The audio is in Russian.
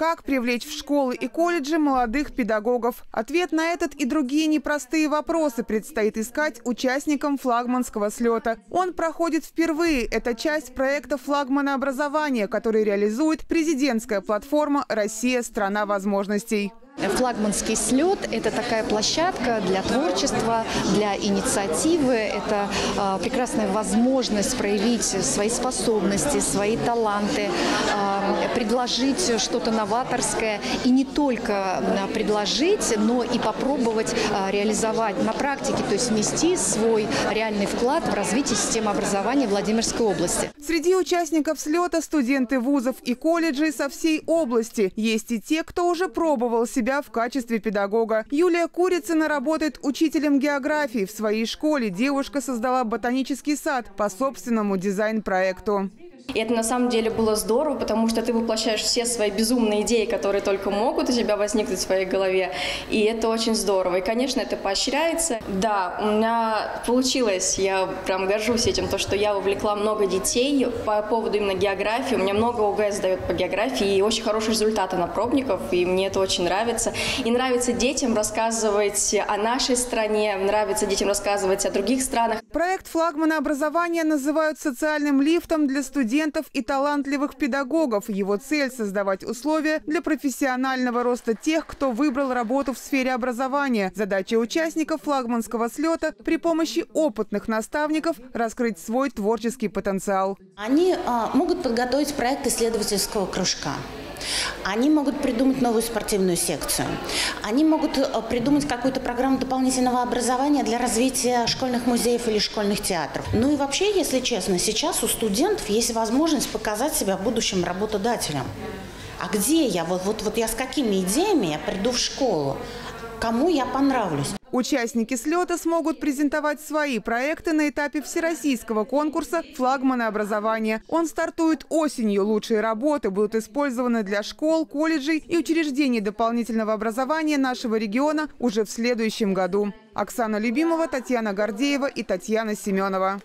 Как привлечь в школы и колледжи молодых педагогов? Ответ на этот и другие непростые вопросы предстоит искать участникам флагманского слета. Он проходит впервые. Это часть проекта «Флагмана образования», который реализует президентская платформа «Россия – страна возможностей». Флагманский слет – это такая площадка для творчества, для инициативы. Это э, прекрасная возможность проявить свои способности, свои таланты, э, предложить что-то новаторское. И не только предложить, но и попробовать э, реализовать на практике, то есть внести свой реальный вклад в развитие системы образования Владимирской области. Среди участников слета студенты вузов и колледжей со всей области. Есть и те, кто уже пробовал себя себя в качестве педагога. Юлия Курицына работает учителем географии. В своей школе девушка создала ботанический сад по собственному дизайн-проекту. И это на самом деле было здорово, потому что ты воплощаешь все свои безумные идеи, которые только могут у тебя возникнуть в своей голове. И это очень здорово. И, конечно, это поощряется. Да, у меня получилось. Я прям горжусь этим, то, что я вовлекла много детей по поводу именно географии. У меня много ОГЭ сдает по географии, и очень хорошие результаты на пробников, и мне это очень нравится. И нравится детям рассказывать о нашей стране, нравится детям рассказывать о других странах. Проект флагмана образования называют социальным лифтом для студентов и талантливых педагогов. Его цель – создавать условия для профессионального роста тех, кто выбрал работу в сфере образования. Задача участников флагманского слета – при помощи опытных наставников раскрыть свой творческий потенциал. Они а, могут подготовить проект исследовательского кружка. Они могут придумать новую спортивную секцию. Они могут э, придумать какую-то программу дополнительного образования для развития школьных музеев или школьных театров. Ну и вообще, если честно, сейчас у студентов есть возможность показать себя будущим работодателем. А где я? Вот, вот, вот я с какими идеями я приду в школу? Кому я понравлюсь? Участники слета смогут презентовать свои проекты на этапе всероссийского конкурса «Флагманы образования». Он стартует осенью. Лучшие работы будут использованы для школ, колледжей и учреждений дополнительного образования нашего региона уже в следующем году. Оксана Любимова, Татьяна Гордеева и Татьяна Семенова.